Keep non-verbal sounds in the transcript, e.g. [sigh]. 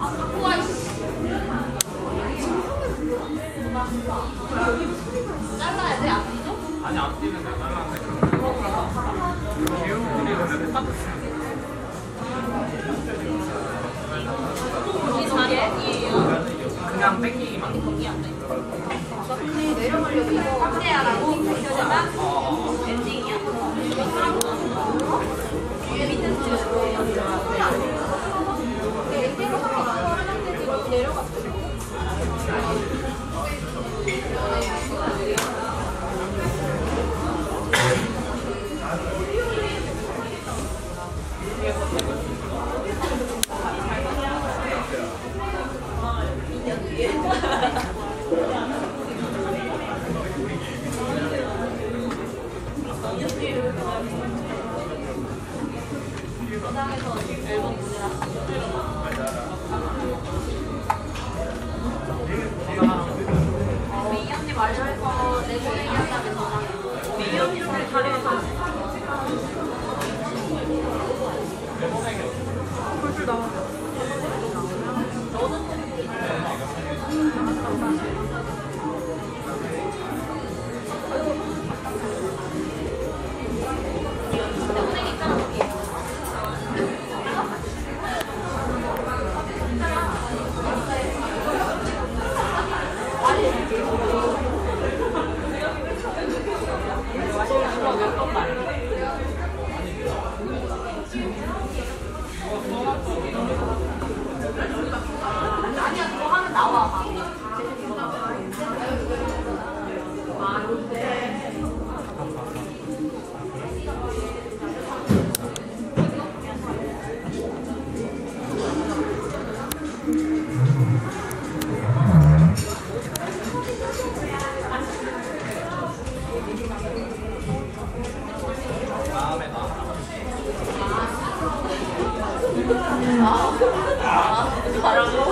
아, 갖고 와, 이씨. 지금 상대 그거 안 돼. 잘라야 돼? 안 되죠? 아니 안 뛰는 데 잘랐는데 기울이를 이렇게 딱 여기 자리에요. 그냥 땡기기만 내려가려고 이거 확대하라고 메이 好 [laughs]